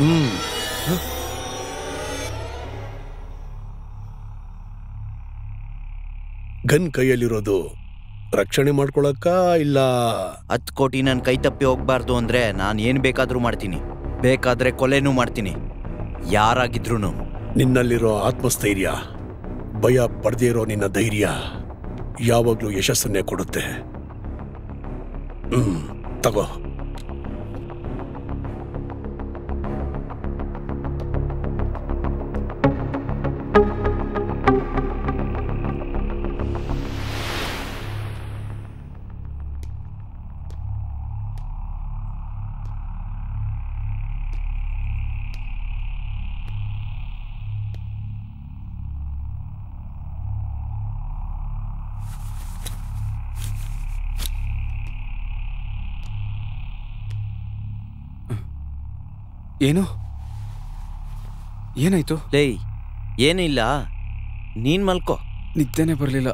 ಹ್ಮ್. Gun ಕೈಯಲ್ಲಿರೋದು ರಕ್ಷಣೆ ಮಾಡ್ಕೊಳಕ್ಕ ಇಲ್ಲ? ಹತ್ತು ಕೋಟಿ ನನ್ನ ಕೈ ತಪ್ಪಿ ಹೋಗ್ಬಾರ್ದು ಅಂದ್ರೆ ನಾನು ಏನು ಬೇಕಾದರೂ ಮಾಡ್ತೀನಿ. ಬೇಕಾದ್ರೆ ಕೊಲೆನೂ ಮಾಡ್ತೀನಿ. ಯಾರಾಗಿದ್ರು ನಿನ್ನಲ್ಲಿರೋ ಆತ್ಮಸ್ಥೈರ್ಯ ಭಯ ಪಡೆದೇ ಇರೋ ನಿನ್ನ ಧೈರ್ಯ ಯಾವಾಗ್ಲೂ ಯಶಸ್ಸನ್ನೇ ಕೊಡುತ್ತೆ. ಹ್ಮ್ ತಗೋ. ಏನು? ಏನಾಯ್ತು? ಲೇ ಏನಿಲ್ಲ ನೀನ್ ಮಲ್ಕೋ. ನಿದ್ದೆನೆ ಬರಲಿಲ್ಲ.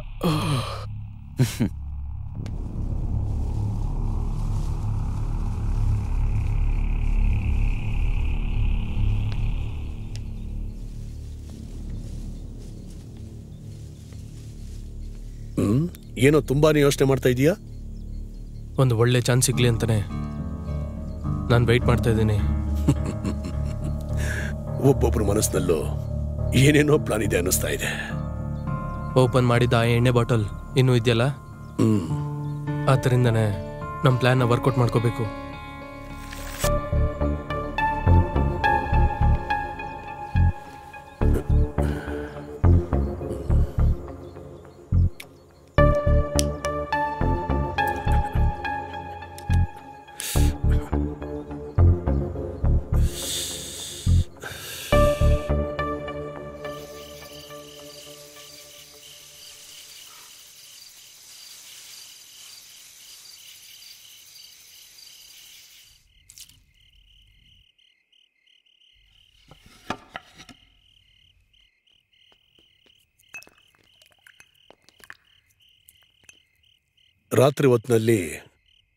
ಏನೋ ತುಂಬಾನೇ ಯೋಚನೆ ಮಾಡ್ತಾ ಇದೀಯಾ? ಒಂದು ಒಳ್ಳೆ ಚಾನ್ಸ್ ಸಿಗ್ಲಿ ಅಂತಾನೆ. ನಾನು ವೆಯ್ಟ್ ಮಾಡ್ತಾ ಇದ್ದೀನಿ. ಒಬ್ಬೊಬ್ರ ಮನಸ್ಸಿನಲ್ಲೂ ಏನೇನೋ ಪ್ಲಾನ್ ಇದೆ ಅನ್ನಿಸ್ತಾ ಇದೆ. ಓಪನ್ ಮಾಡಿದ ಆ ಎಣ್ಣೆ ಬಾಟಲ್ ಇನ್ನೂ ಇದೆಯಲ್ಲ? ಹ್ಮ್. ಆದ್ದರಿಂದನೇ ನಮ್ಮ ಪ್ಲ್ಯಾನ್ನ ವರ್ಕೌಟ್ ಮಾಡ್ಕೋಬೇಕು. ರಾತ್ರಿ ಹೊತ್ತಿನಲ್ಲಿ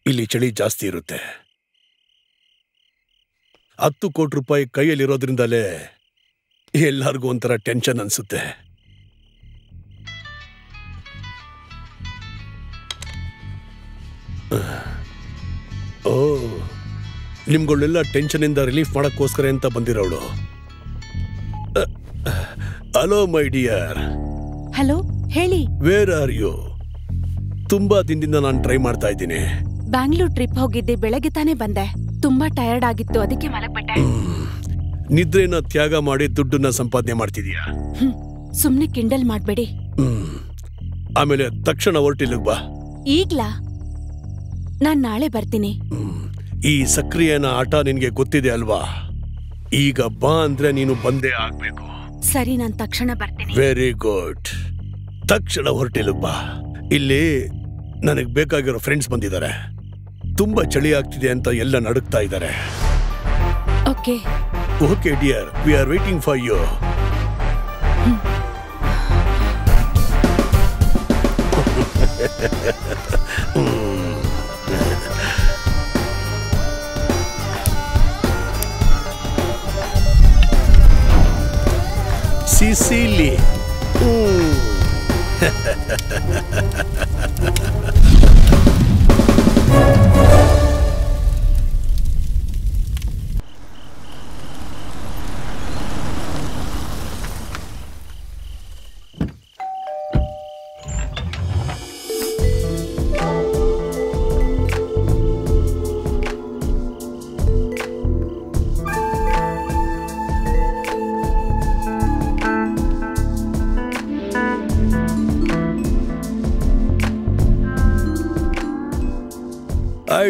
ಇಲ್ಲಿ ಚಳಿ ಜಾಸ್ತಿ ಇರುತ್ತೆ. ಹತ್ತು ಕೋಟಿ ರೂಪಾಯಿ ಕೈಯಲ್ಲಿರೋದ್ರಿಂದಲೇ ಎಲ್ಲರಿಗೂ ಒಂಥರ ಟೆನ್ಷನ್ ಅನ್ಸುತ್ತೆ. ಓ ನಿಮ್ಗಳೆಲ್ಲ ಟೆನ್ಷನಿಂದ ರಿಲೀಫ್ ಮಾಡೋಕ್ಕೋಸ್ಕರ ಅಂತ ಬಂದಿರೋಳು. Hello my dear. ಹಲೋ ಹೇಳಿ. ವೇರ್ ಆರ್ ಯು ತುಂಬಾ ದಿನದಿಂದ ನಾನು ಟ್ರೈ ಮಾಡ್ತಾ ಇದ್ದೀನಿ. ಬ್ಯಾಂಗ್ಳೂರ್ ಟ್ರಿಪ್ ಹೋಗಿದ್ದೆ ಬೆಳಗ್ಗೆ ತಾನೇ ಬಂದೆ. ತುಂಬಾ ಟಯರ್ಡ್ ಆಗಿತ್ತು ಅದಕ್ಕೆ ಮಲಗ್ಬಿಟ್ಟೆ. ನಿದ್ರೆನ ತ್ಯಾಗ ಮಾಡಿ ದುಡ್ಡನ್ನ ಸಂಪಾದನೆ ಮಾಡ್ತಿದೀಯಾ? ಸುಮ್ಮನೆ ಸುಮ್ನೆ ಕಿಂಡಲ್ ಮಾಡ್ಬೇಡಿ. ಆಮೇಲೆ ತಕ್ಷಣ ಹೊರಟಿಲ್ಲಿಗೆ ಬಾ. ಈಗ್ಲಾ? ನಾನ್ ನಾಳೆ ಬರ್ತೀನಿ. ಈ ಸಕ್ರಿಯನ ಆಟ ನಿನ್ಗೆ ಗೊತ್ತಿದೆ ಅಲ್ವಾ? ಈಗ ಬಾ ಅಂದ್ರೆ ನೀನು ಬಂದೇ ಆಗ್ಬೇಕು. ಸರಿ ನಾನು ತಕ್ಷಣ ಬರ್ತೀನಿ. ವೆರಿ ಗುಡ್ ತಕ್ಷಣ ಹೊರಟಿಲ್ಲಿಗೆ ಬಾ. ಇಲ್ಲಿ ನನಗ್ ಬೇಕಾಗಿರೋ ಫ್ರೆಂಡ್ಸ್ ಬಂದಿದ್ದಾರೆ. ತುಂಬಾ ಚಳಿ ಆಗ್ತಿದೆ ಅಂತ ಎಲ್ಲ ನಡುಕ್ತಾ ಇದ್ದಾರೆ. Okay okay dear we are waiting for you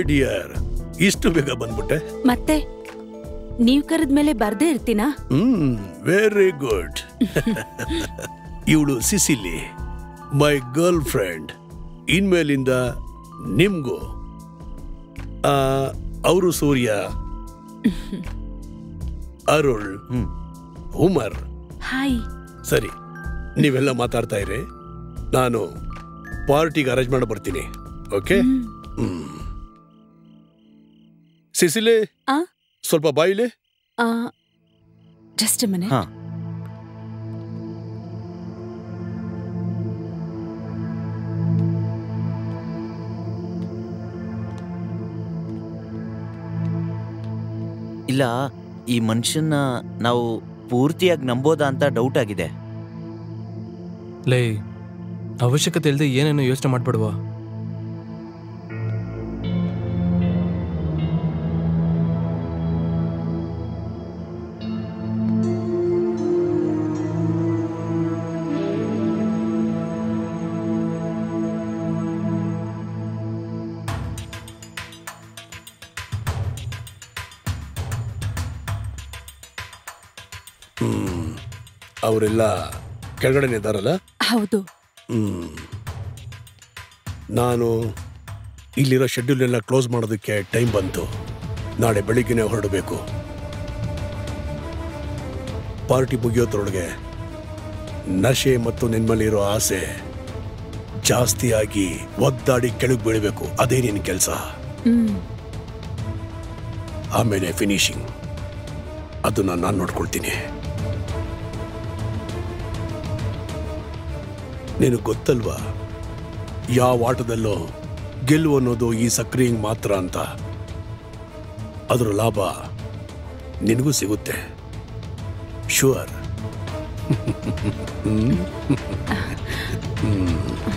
dear ಇಷ್ಟು ಬೇಗ ಬಂದ್ಬಿಟ್ಟೆ? ಮತ್ತೆ ನೀವ್ ಕರೆದ್ಮೇಲೆ ಬರ್ದೇ ಇರ್ತೀನಾ? ಹ್ಮ್ ವೆರಿ ಗುಡ್ ಇವಳು ಸಿಸಿಲಿ ಮೈ ಗರ್ಲ್ ಫ್ರೆಂಡ್ ಇನ್ಮೇಲಿಂದ ನಿಮ್ಗೂ. ಅವರು ಸೂರ್ಯ ಅರುಳ್ ಹ್ಮ್. ಉಮರ್. ಹಾಯ್ ಸರಿ ನೀವೆಲ್ಲ ಮಾತಾಡ್ತಾ ಇರಿ. ನಾನು ಪಾರ್ಟಿಗೆ ಅರೇಂಜ್ ಮಾಡಿ ಬರ್ತೀನಿ ಓಕೆ ಹ್ಮ್. ಸಿಸಿಲಿ? ಆ? ಸ್ವಲ್ಪ ಬಾಯಿಲೆ? ಜಸ್ಟ್ ಮನೆ ಹಾ. ಇಲ್ಲ ಈ ಮನುಷ್ಯನ ನಾವು ಪೂರ್ತಿಯಾಗಿ ನಂಬೋದಾ ಅಂತ ಡೌಟ್ ಆಗಿದೆ. ಲೈ ಅವಶ್ಯಕತೆ ಇಲ್ಲದೆ ಏನೇನು ಯೋಚನೆ ಮಾಡ್ಬೇಡುವ? ಅವರೆಲ್ಲ ಕೆಳಗಡೆ ಇದ್ದಾರಲ್ಲ? ಹೌದು. ನಾನು ಇಲ್ಲಿರೋ ಶೆಡ್ಯೂಲ್ ಎಲ್ಲ ಕ್ಲೋಸ್ ಮಾಡೋದಕ್ಕೆ ಟೈಮ್ ಬಂತು. ನಾಳೆ ಬೆಳಿಗ್ಗೆನೆ ಹೊರಡಬೇಕು. ಪಾರ್ಟಿ ಮುಗಿಯೋದ್ರೊಳಗೆ ನಶೆ ಮತ್ತು ನಿಮ್ಮಲ್ಲಿರೋ ಆಸೆ ಜಾಸ್ತಿಯಾಗಿ ಒದ್ದಾಡಿ ಕೆಳಗೆ ಬೀಳಬೇಕು. ಅದೇ ನಿನ್ನ ಕೆಲಸ. ಆಮೇಲೆ ಫಿನಿಶಿಂಗ್ ಅದನ್ನ ನಾನು ನೋಡ್ಕೊಳ್ತೀನಿ. ನಿನಗೆ ಗೊತ್ತಲ್ವಾ? ಯಾವ ಆಟದಲ್ಲೋ ಗೆಲ್ಲು ಅನ್ನೋದು ಈ ಸಕ್ರಿಯಂಗ್ ಮಾತ್ರ ಅಂತ. ಅದರ ಲಾಭ ನಿನಗೂ ಸಿಗುತ್ತೆ. ಶೂರ್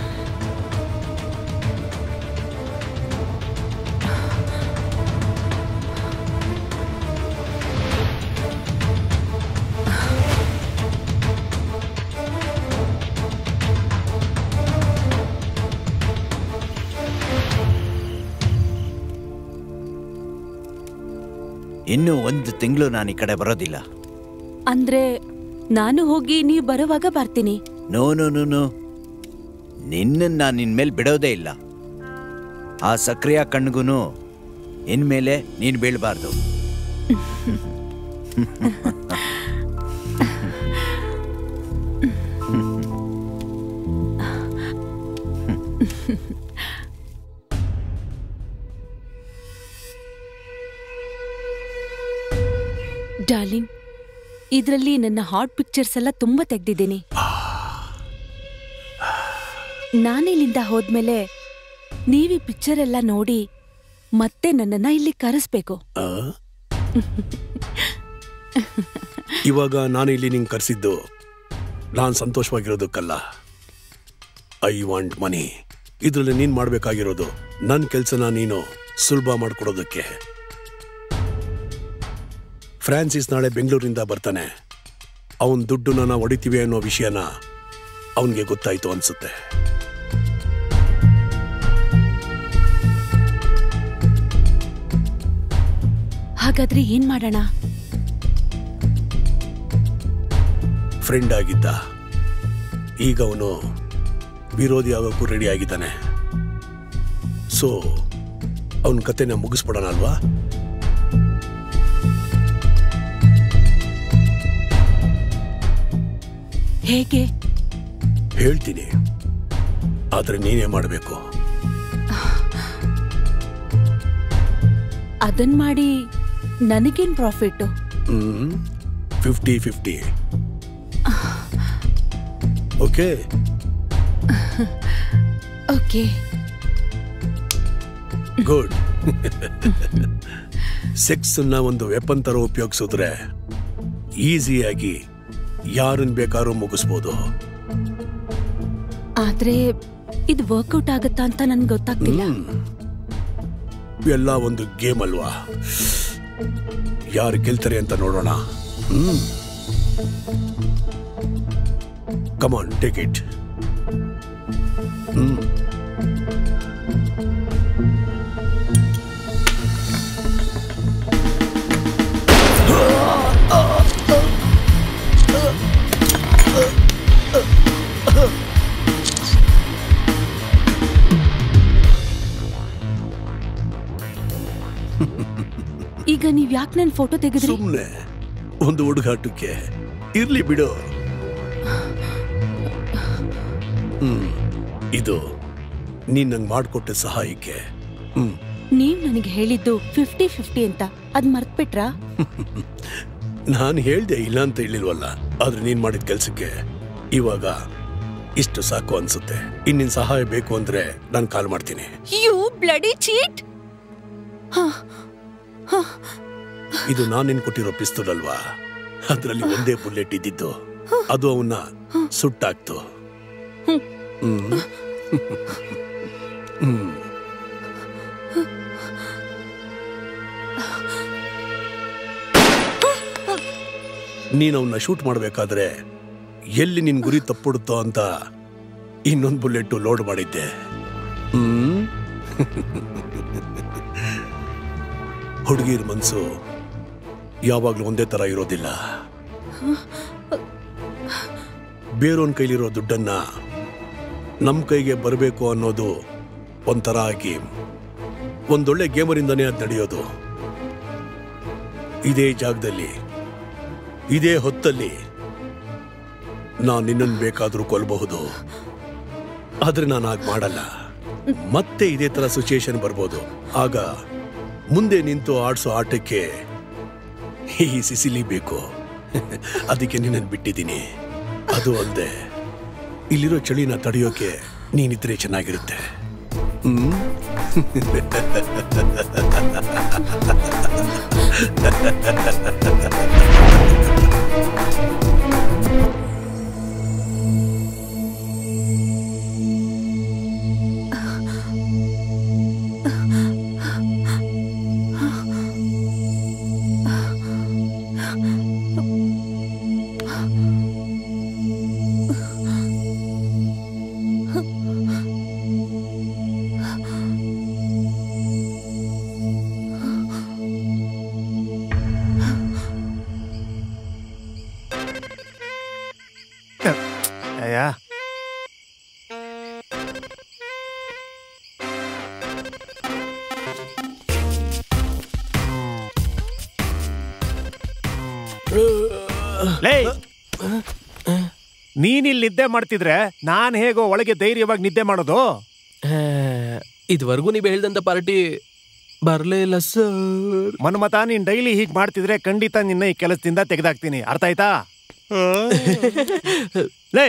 ಇನ್ನು ಒಂದು ತಿಂಗಳು ನಾನು ಈ ಕಡೆ ಬರೋದಿಲ್ಲ. ಅಂದ್ರೆ ನಾನು ಹೋಗಿ ನೀವು ಬರುವಾಗ ಬರ್ತೀನಿ. No no no no. ನಿನ್ನನ್ನು ನಾನು ಇನ್ಮೇಲೆ ಬಿಡೋದೇ ಇಲ್ಲ. ಆ ಸಕ್ರಿಯ ಕಣ್ಗೂ ಇನ್ಮೇಲೆ ನೀನು ಬೀಳಬಾರ್ದು. ಡಾರ್ಲಿಂಗ್, ಇದರಲ್ಲಿ ನನ್ನ ಹಾಟ್ ಪಿಕ್ಚರ್ಸ್ ಎಲ್ಲ ತುಂಬಾ ತೆಗ್ದಿದ್ದೀನಿ. ನಾನಿಲ್ಲಿಂದ ಹೋದ್ಮೇಲೆ ನೀವೀ ಪಿಕ್ಚರ್ ಎಲ್ಲ ನೋಡಿ ಮತ್ತೆ ನನ್ನನ್ನ ಇಲ್ಲಿ ಕರೆಸ್ಬೇಕು? ಇವಾಗ ನಾನು ಇಲ್ಲಿ ನಿಂಗೆ ಕರೆಸಿದ್ದು ನಾನು ಸಂತೋಷವಾಗಿರೋದಕ್ಕಲ್ಲ. I want money. ಇದರಲ್ಲಿ ನೀನು ಮಾಡಬೇಕಾಗಿರೋದು ನನ್ನ ಕೆಲಸನ ನೀನು ಸುಲಭ ಮಾಡಿಕೊಡೋದಕ್ಕೆ. ಫ್ರಾನ್ಸಿಸ್ ನಾಳೆ ಬೆಂಗಳೂರಿಂದ ಬರ್ತಾನೆ. ಅವನ ದುಡ್ಡನ್ನ ನಾವು ಹೊಡಿತೀವಿ ಅನ್ನೋ ವಿಷಯನ ಅವನಿಗೆ ಗೊತ್ತಾಯ್ತು ಅನ್ಸುತ್ತೆ. ಹಾಗಾದ್ರೆ ಏನ್ ಮಾಡೋಣ? ಫ್ರೆಂಡ್ ಆಗಿದ್ದ. ಈಗ ಅವನು ವಿರೋಧಿ ಆಗೋಕ್ಕೂ ರೆಡಿ ಆಗಿದ್ದಾನೆ. ಸೊ ಅವನ ಕತೆನ ಮುಗಿಸ್ಬಿಡೋಣ ಅಲ್ವಾ? ಹೇಗೆ? ಹೇಳ್ತೀನಿ. ಆದ್ರೆ ನೀನೇ ಮಾಡಬೇಕು. ಅದನ್ ಮಾಡಿ ನನಗೇನ್ profit fifty fifty okay okay. Good sex ಅನ್ನ ಒಂದು ವೆಪನ್ ತರ ಉಪಯೋಗಿಸಿದ್ರೆ ಈಸಿಯಾಗಿ ಯಾರನ್ನ ಬೇಕಾದ್ರೂ ಮುಗಿಸ್ಬೋದು. ಆದ್ರೆ ಇದು ವರ್ಕೌಟ್ ಆಗುತ್ತಾ ಅಂತ ನನ್ಗೆ ಗೊತ್ತಾಗ್ತಿಲ್ಲ. ಎಲ್ಲ ಒಂದು ಗೇಮ್ ಅಲ್ವಾ? ಯಾರು ಗೆಲ್ತಾರೆ ಅಂತ ನೋಡೋಣ. ಹ್ಮ್. Come on take it hmm. ಈಗ ನೀವ್ ಯಾಕೆ ನನ್ ಫೋಟೋ ತೆಗೆದ್ರಿ? ಸುಮ್ನೆ ಒಂದು ಹುಡುಗಾಟಕ್ಕೆ ಇರ್ಲಿ ಬಿಡು. ಹ್ಮ್ ಇದು ನೀನ್ ನಂಗೆ ಮಾಡಿಕೊಟ್ಟ ಸಹಾಯಕ್ಕೆ. ಹ್ಮ್. ನೀವ್ ನನಗೆ ಹೇಳಿದ್ದು ಫಿಫ್ಟಿ ಫಿಫ್ಟಿ ಅಂತ. ಅದ್ ಮರ್ತ್ಬಿಟ್ರಾ? ನಾನು ಹೇಳ್ದೆ ಇಲ್ಲ ಅಂತ ಹೇಳಿಲ್ವಲ್ಲ ಆದ್ರೆ ನೀನ್ ಮಾಡಿದ ಕೆಲ್ಸಕ್ಕೆ ಇವಾಗ ಇಷ್ಟು ಸಾಕು ಅನ್ಸುತ್ತೆ. ಇನ್ನಿನ್ ಸಹಾಯ ಬೇಕು ಅಂದ್ರೆ ನಾನು ಕಾಲ್ ಮಾಡ್ತೀನಿ. ಯು ಬ್ಲಡಿ ಚೀಟ್ ಇದು ನಾನು ನಿನ್ ಕೊಟ್ಟಿರೋ ಪಿಸ್ತೂಲ್ ಅಲ್ವಾ? ಅದ್ರಲ್ಲಿ ಒಂದೇ ಬುಲೆಟ್ ಇದ್ದಿದ್ದು. ಅದು ಅವನ್ನ ಸುಟ್ಟಾಕ್ತು. ನೀನ್ ಅವನ್ನ ಶೂಟ್ ಮಾಡ್ಬೇಕಾದ್ರೆ ಎಲ್ಲಿ ನಿನ್ ಗುರಿ ತಪ್ಪಿಡುತ್ತೋ ಅಂತ ಇನ್ನೊಂದು ಬುಲೆಟ್ ಲೋಡ್ ಮಾಡಿದ್ದೆ. ಹ್ಮ್. ಹುಡುಗಿರ್ ಮನಸ್ಸು ಯಾವಾಗಲೂ ಒಂದೇ ತರ ಇರೋದಿಲ್ಲ. ಬೇರೊನ್ ಕೈಲಿರೋ ದುಡ್ಡನ್ನ ನಮ್ ಕೈಗೆ ಬರಬೇಕು ಅನ್ನೋದು ಒಂಥರ ಗೇಮ್ ಒಂದೊಳ್ಳೆ ಗೇಮರಿಂದನೇ ಅದು ನಡೆಯೋದು. ಇದೇ ಜಾಗದಲ್ಲಿ, ಇದೇ ಹೊತ್ತಲ್ಲಿ ನಾನು ನಿನ್ನನ್ನು ಬೇಕಾದರೂ ಕೊಲ್ಲಬಹುದು ಆದ್ರೆ ನಾನು ಹಾಗೆ ಮಾಡಲ್ಲ. ಮತ್ತೆ ಇದೇ ತರ ಸಿಚುಯೇಷನ್ ಬರ್ಬೋದು. ಆಗ ಮುಂದೆ ನಿಂತು ಆಡಿಸೋ ಆಟಕ್ಕೆ ಈ ಸಿಸಿಲಿ ಬೇಕು. ಅದಕ್ಕೆ ನಿನ್ನನ್ನು ಬಿಟ್ಟಿದ್ದೀನಿ. ಅದು ಅಲ್ಲದೆ ಇಲ್ಲಿರೋ ಚಳಿನ ತಡೆಯೋಕೆ ನೀನಿದ್ರೆ ಚೆನ್ನಾಗಿರುತ್ತೆ. ಹ್ಮ್? ನೀನ್ ಇಲ್ಲಿ ನಿದ್ದೆ ಮಾಡ್ತಿದ್ರೆ ನಾನು ಹೇಗೋ ಒಳಗೆ ಧೈರ್ಯವಾಗಿ ನಿದ್ದೆ ಮಾಡೋದು? ಇದುವರೆಗೂ ನೀವು ಹೇಳ್ದಂತ ಪಾರ್ಟಿ ಬರಲೇ ಇಲ್ಲ ಸರ್. ಮನ್ಮತ ನೀನು ಡೈಲಿ ಹೀಗೆ ಮಾಡ್ತಿದ್ರೆ ಖಂಡಿತ ನಿನ್ನ ಈ ಕೆಲಸದಿಂದ ತೆಗೆದಾಕ್ತೀನಿ. ಅರ್ಥ ಆಯ್ತಾ? ಲೇ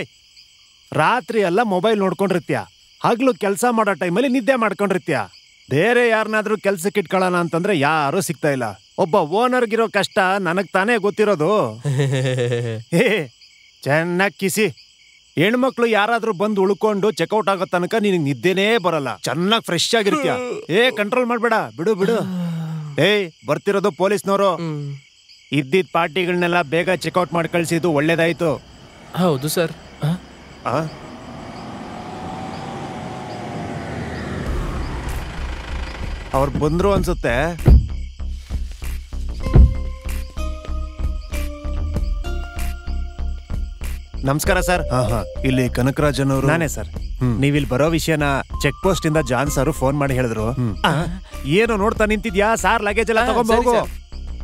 ರಾತ್ರಿ ಎಲ್ಲ ಮೊಬೈಲ್ ನೋಡ್ಕೊಂಡಿರ್ತೀಯ? ಹಗ್ಲು ಕೆಲಸ ಮಾಡೋ ಟೈಮಲ್ಲಿ ನಿದ್ದೆ ಮಾಡ್ಕೊಂಡಿರ್ತೀಯ? ಬೇರೆ ಯಾರನ್ನಾದ್ರೂ ಕೆಲ್ಸಕ್ಕೆ ಇಟ್ಕೊಳ್ಳೋಣ ಅಂತಂದ್ರೆ ಯಾರೂ ಸಿಗ್ತಾ ಇಲ್ಲ. ಒಬ್ಬ ಓನರ್ಗಿರೋ ಕಷ್ಟ ನನಗೆ ತಾನೇ ಗೊತ್ತಿರೋದು. ಚೆನ್ನಾಗಿ ಕಿಸಿ ಹೆಣ್ಮಕ್ಳು ಯಾರಾದ್ರೂ ಬಂದು ಉಳ್ಕೊಂಡು ಚೆಕ್ಔಟ್ ಆಗೋ ತನಕ ನಿನಗೆ ನಿದ್ದೆನೇ ಬರಲ್ಲ. ಚೆನ್ನಾಗಿ ಫ್ರೆಶ್ ಆಗಿರ್ತೀಯ. ಏ ಕಂಟ್ರೋಲ್ ಮಾಡ್ಬೇಡ. ಬಿಡು ಬಿಡು. ಏಯ್ ಬರ್ತಿರೋದು ಪೊಲೀಸ್ನವರು. ಇದ್ದಿದ್ ಪಾರ್ಟಿಗಳನ್ನೆಲ್ಲ ಬೇಗ ಚೆಕ್ಔಟ್ ಮಾಡಿ ಕಳ್ಸಿದ್ದು ಒಳ್ಳೇದಾಯ್ತು. ಹೌದು ಸರ್? ಅವ್ರು ಬಂದ್ರು ಅನ್ಸುತ್ತೆ. ನಮಸ್ಕಾರ ಸರ್. ಇಲ್ಲಿ ಕನಕರಾಜನ್ ಅವರು ನಾನೇ ಸರ್. ನೀವಿಲ್ಲಿ ಬರೋ ವಿಷಯನ ಚೆಕ್ ಪೋಸ್ಟ್ ಇಂದ ಜಾನ್ ಸರ್ ಫೋನ್ ಮಾಡಿ ಹೇಳಿದ್ರು. ಆ, ಏನು ನೋಡ್ತಾ ನಿಂತಿದ್ಯಾ? ಸಾರ್ ಲಗೇಜ್ ಎಲ್ಲ ತಗೊಂಡ್ ಹೋಗು.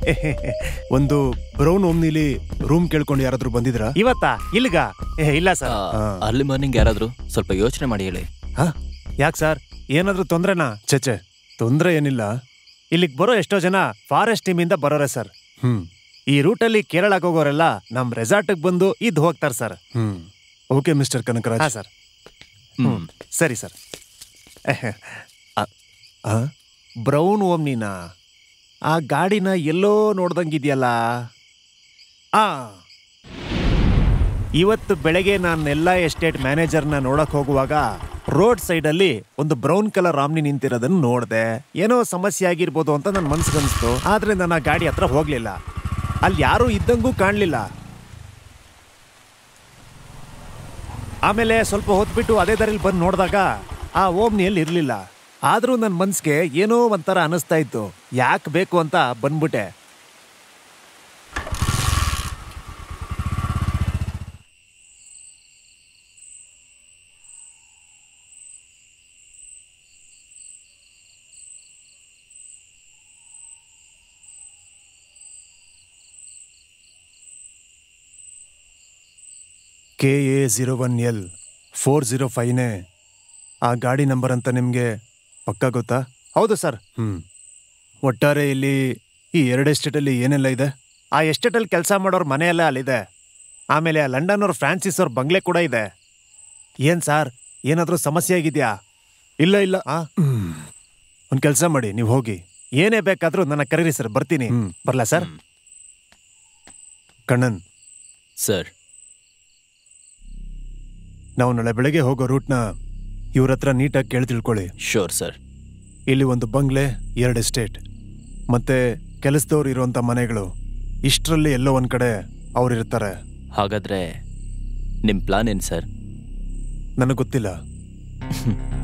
ಒಂದು ಬ್ರೌನ್ ಓಮ್ನಿಲಿ ರೂಮ್ ಕೇಳ್ಕೊಂಡು ಯಾರಾದ್ರೂ ಬಂದಿದ್ರ? ಇವತ್ತಾ? ಇಲ್ಗ ಏ, ಇಲ್ಲ ಸರ್. ಅರ್ಲಿ ಮಾರ್ನಿಂಗ್ ಯಾರಾದ್ರೂ? ಸ್ವಲ್ಪ ಯೋಚನೆ ಮಾಡಿ ಹೇಳಿ. ಯಾಕೆ ಸರ್? ಏನಾದ್ರೂ ತೊಂದ್ರೆನಾ? ಚಚೆ ತೊಂದ್ರೆ ಏನಿಲ್ಲ. ಇಲ್ಲಿಗೆ ಬರೋ ಎಷ್ಟೋ ಜನ ಫಾರೆಸ್ಟ್ ಟೀಮಿಂದ ಬರೋರೆ ಸರ್. ಹ್ಮ್. ಈ ರೂಟಲ್ಲಿ ಕೇರಳಕ್ಕೆ ಹೋಗೋರೆಲ್ಲ ನಮ್ಮ ರೆಸಾರ್ಟ್ಗೆ ಬಂದು ಇದ್ ಹೋಗ್ತಾರೆ sir. Okay mister Kanakaraj. Sir. ಹ್ಞೂ ಸರಿ ಸರ್. ಬ್ರೌನ್ ಓಮ್ನಿನ ಆ ಗಾಡಿನ ಎಲ್ಲೋ ನೋಡ್ದಂಗಿದೆಯಲ್ಲ? ಆ. ಇವತ್ತು ಬೆಳಗ್ಗೆ ನಾನು ಎಲ್ಲ ಎಸ್ಟೇಟ್ ಮ್ಯಾನೇಜರ್ನ ನೋಡಕ್ಕೆ ಹೋಗುವಾಗ ರೋಡ್ ಸೈಡಲ್ಲಿ ಒಂದು ಬ್ರೌನ್ ಕಲರ್ ಆಮ್ನಿ ನಿಂತಿರೋದನ್ನು ನೋಡಿದೆ. ಏನೋ ಸಮಸ್ಯೆ ಆಗಿರ್ಬೋದು ಅಂತ ನನ್ನ ಅನಿಸ್ತು ಆದ್ರೆ ನಾನು ಆ ಗಾಡಿ ಹತ್ರ ಹೋಗ್ಲಿಲ್ಲ. ಅಲ್ಲಿ ಯಾರೂ ಇದ್ದಂಗೂ ಕಾಣಲಿಲ್ಲ. ಆಮೇಲೆ ಸ್ವಲ್ಪ ಹೊತ್ಬಿಟ್ಟು ಅದೇ ದಾರಿಲಿ ಬಂದು ನೋಡಿದಾಗ ಆ ಓಮ್ನಿಯಲ್ಲಿ ಇರಲಿಲ್ಲ. ಆದರೂ ನನ್ನ ಮನಸ್ಸಿಗೆ ಏನೋ ಒಂಥರ ಅನ್ನಿಸ್ತಾ ಇತ್ತು. ಯಾಕೆ ಬೇಕು ಅಂತ ಬಂದ್ಬಿಟ್ಟೆ. K A zero one L four zero ಫೈವ್ನೇ ಆ ಗಾಡಿ ನಂಬರ್ ಅಂತ ನಿಮಗೆ ಪಕ್ಕ ಗೊತ್ತಾ? ಹೌದು ಸರ್. ಹ್ಞೂ ಒಟ್ಟಾರೆ ಇಲ್ಲಿ ಈ ಎರಡು ಎಸ್ಟೇಟಲ್ಲಿ ಏನೆಲ್ಲ ಇದೆ? ಆ ಎಸ್ಟೇಟಲ್ಲಿ ಕೆಲಸ ಮಾಡೋರ ಮನೆಯೆಲ್ಲ ಅಲ್ಲಿದೆ. ಆಮೇಲೆ ಆ ಲಂಡನ್ ಅವ್ರ ಫ್ರಾನ್ಸಿಸ್ ಅವ್ರ ಬಂಗ್ಲೆ ಕೂಡ ಇದೆ. ಏನು ಸರ್? ಏನಾದರೂ ಸಮಸ್ಯೆ ಆಗಿದೆಯಾ? ಇಲ್ಲ ಇಲ್ಲ. ಆ? ಒಂದು ಕೆಲಸ ಮಾಡಿ ನೀವು ಹೋಗಿ. ಏನೇ ಬೇಕಾದರೂ ನನ್ನ ಕರೀರಿ ಸರ್ ಬರ್ತೀನಿ. ಬರಲಾ ಸರ್? ಕಣ್ಣನ್. ಸರ್. ನಾವು ನಾಳೆ ಬೆಳಗ್ಗೆ ಹೋಗೋ ರೂಟ್ನ ಇವ್ರ ಹತ್ರ ನೀಟಾಗಿ ಕೇಳಿ ತಿಳ್ಕೊಳ್ಳಿ. ಶೋರ್ ಸರ್ ಇಲ್ಲಿ ಒಂದು ಬಂಗ್ಲೆ ಎರಡು ಎಸ್ಟೇಟ್. ಮತ್ತೆ ಕೆಲಸದವ್ರು ಇರುವಂತ ಮನೆಗಳು ಇಷ್ಟರಲ್ಲಿ ಎಲ್ಲೋ ಒಂದ್ ಕಡೆ ಅವ್ರು ಇರ್ತಾರೆ. ಹಾಗಾದ್ರೆ ನಿಮ್ಮ ಪ್ಲಾನ್ ಏನು ಸರ್ ನನಗೆ ಗೊತ್ತಿಲ್ಲ.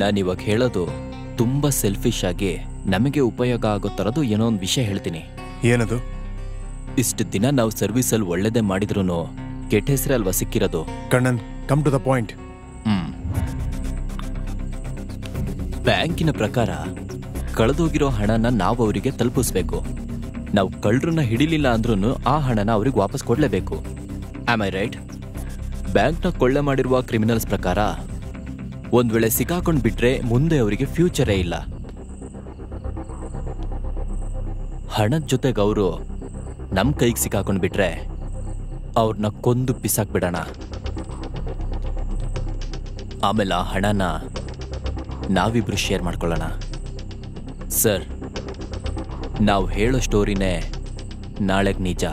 ನಾನಿವಾಗ ಹೇಳೋದು ತುಂಬ ಸೆಲ್ಫಿಶ್ ಆಗಿ ನಮಗೆ ಉಪಯೋಗ ಆಗೋ ಥರದ್ದು ಏನೋ ಒಂದು ವಿಷಯ ಹೇಳ್ತೀನಿ. ಏನದು? ಇಷ್ಟು ದಿನ ನಾವು ಸರ್ವಿಸಲ್ಲಿ ಒಳ್ಳೇದೇ ಮಾಡಿದ್ರು ಕೆಟ್ಟ ಹೆಸರೇ ಅಲ್ವಾ ಸಿಕ್ಕಿರೋದು? Kannan come to the point hmm. ಬ್ಯಾಂಕಿನ ಪ್ರಕಾರ ಕಳೆದೋಗಿರೋ ಹಣನ ನಾವು ಅವರಿಗೆ ತಲುಪಿಸ್ಬೇಕು. ನಾವು ಕಳ್ಳರನ್ನ ಹಿಡಿಲಿಲ್ಲ ಅಂದ್ರೂ ಆ ಹಣನ ಅವ್ರಿಗೆ ವಾಪಸ್ ಕೊಡಲೇಬೇಕು. ಆಮ್ ಐ ರೈಟ್ ಬ್ಯಾಂಕ್ನ ಕೊಳ್ಳೆ ಮಾಡಿರುವ ಕ್ರಿಮಿನಲ್ಸ್ ಪ್ರಕಾರ ಒಂದ್ ವೇಳೆ ಸಿಕ್ಕಾಕೊಂಡ್ ಬಿಟ್ರೆ ಮುಂದೆ ಅವರಿಗೆ ಫ್ಯೂಚರೇ ಇಲ್ಲ. ಹಣದ ಜೊತೆಗೆ ಅವರು ನಮ್ಮ ಕೈಗೆ ಸಿಕ್ಕಾಕೊಂಡ್ ಬಿಟ್ರೆ ಅವ್ರನ್ನ ಕೊಂದು ಬಿಸಾಕ್ಬಿಡೋಣ ಆಮೇಲೆ ಆ ಹಣನ ನಾವಿಬ್ರು ಶೇರ್ ಮಾಡ್ಕೊಳ್ಳೋಣ. ಸರ್, ನಾವು ಹೇಳೋ ಸ್ಟೋರಿನೇ ನಾಳೆಗೆ ನಿಜ.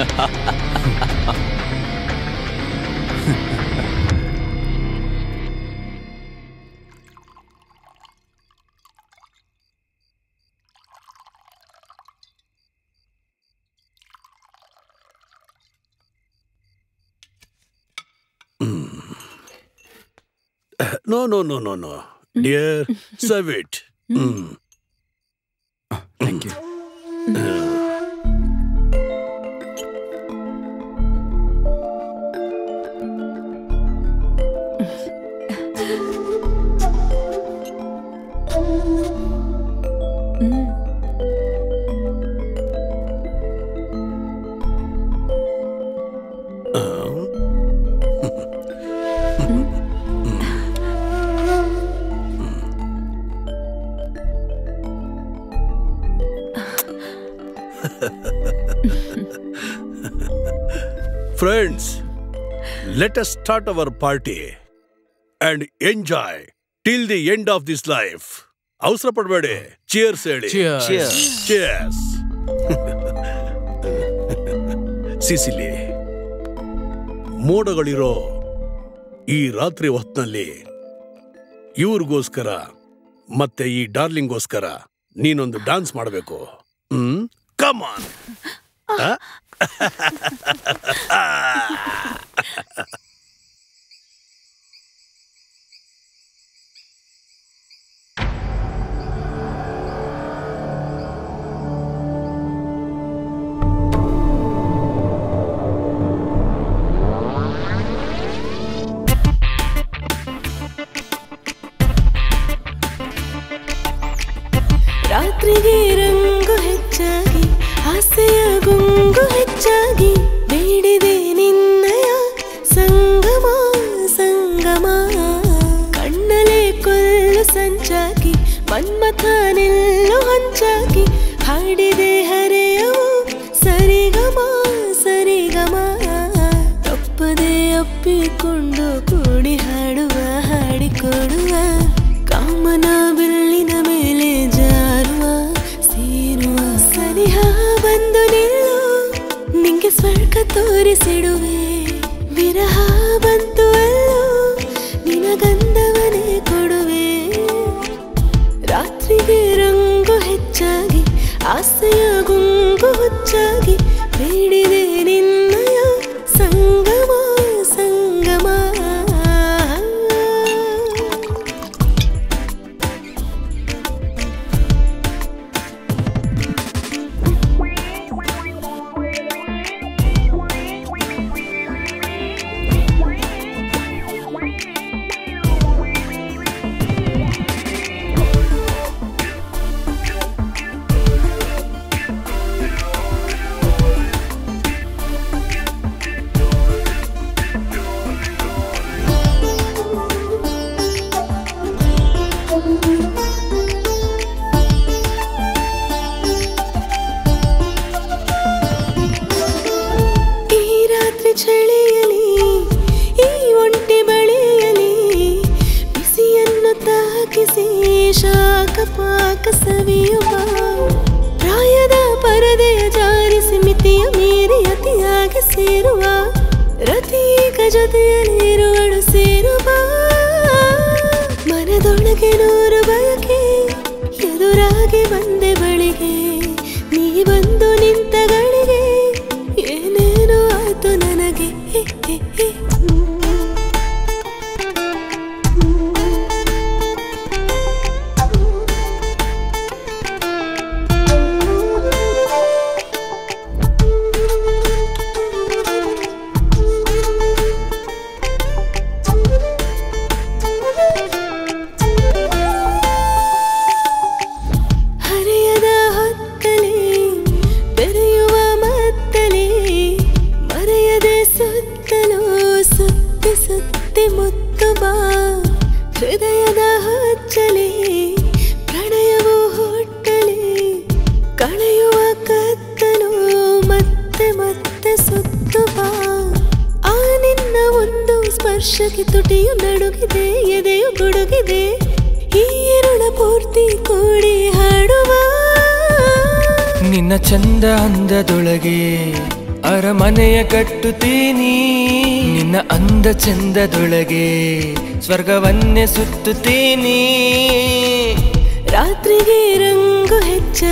No, no, no, no, no. Dear, serve it. Mm. Friends let us start our party and enjoy till the end of this life ಅವಸರ ಪಡಬೇಡಿ ಚಿಯರ್ಸ್ ಹೇಳಿ. Cheers. ಚಿಯರ್ಸ್ ಸಿಸಿಲಿ ಮೋಡಗಳಿರೋ ಈ ರಾತ್ರಿ ಹೊತ್ನಲ್ಲಿ ಇವ್ರಿಗೋಸ್ಕರ ಮತ್ತೆ ಈ ಡಾರ್ಲಿಂಗ್ಗೋಸ್ಕರ ನೀನೊಂದು ಡಾನ್ಸ್ ಮಾಡಬೇಕು. ಹ್ಮ್? ಕಮಾನ್ ರಾತ್ರಿಗೆ ಅಪ್ಪಿಕೊಂಡು ಕೂಡಿ ಹಾಡುವ, ಹಾಡಿಕೊಡುವ, ಕಾಮನ ಬಿಲ್ಲಿನ ಮೇಲೆ ಜಾರುವ, ಸೇರುವ ಸನಿಹ ಬಂದು ನಿಲ್ಲು, ನಿಂಗೆ ಸ್ವರ್ಗ ತೋರಿಸಿಡುವೆ. ವಿರಹ ಬಂತು ಅಲ್ಲೋ ನಿನಗಂಧವನೇ ಕೊಡುವೆ. ರಾತ್ರಿಗೆ ರಂಗು ಹೆಚ್ಚಾಗಿ ಆಸೆಯ ಜೊತೆಯಲ್ಲಿರುವಳು ಸೇರುವ ಮನದೊಳಗೆನು ಮನೆಯ ಕಟ್ಟುತ್ತೀನಿ. ನಿನ್ನ ಅಂದ ಚಂದದೊಳಗೆ ಸ್ವರ್ಗವನ್ನೇ ಸುತ್ತುತ್ತೀನಿ. ರಾತ್ರಿಗೆ ರಂಗು ಹೆಚ್ಚ